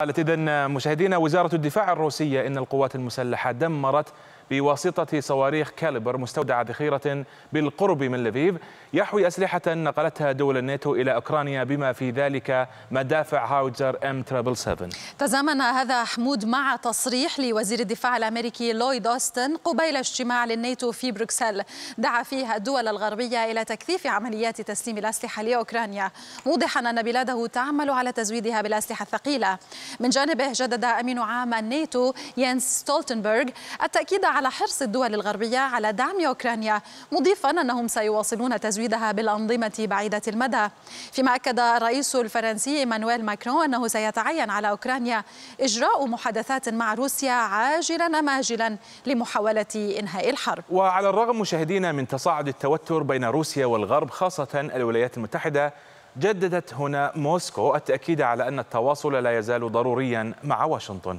قالت إذن مشاهدينا وزارة الدفاع الروسية إن القوات المسلحة دمرت بواسطة صواريخ كاليبر مستودع ذخيرة بالقرب من لفيف يحوي أسلحة نقلتها دول الناتو إلى أوكرانيا بما في ذلك مدافع هاوتزر ام 777 تزامن هذا حمود مع تصريح لوزير الدفاع الأمريكي لويد أوستن قبيل اجتماع للناتو في بروكسل. دعا فيه الدول الغربية إلى تكثيف عمليات تسليم الأسلحة لأوكرانيا موضحا أن بلاده تعمل على تزويدها بالأسلحة الثقيلة. من جانبه جدد أمين عام الناتو يانس ستولتنبرغ التأكيد على حرص الدول الغربية على دعم أوكرانيا مضيفا أنهم سيواصلون تزويدها بالأنظمة بعيدة المدى. فيما أكد الرئيس الفرنسي إيمانويل ماكرون أنه سيتعين على أوكرانيا إجراء محادثات مع روسيا عاجلا أم آجلا لمحاولة إنهاء الحرب. وعلى الرغم مشاهدينا من تصاعد التوتر بين روسيا والغرب خاصة الولايات المتحدة جددت هنا موسكو. التأكيد على أن التواصل لا يزال ضروريا مع واشنطن.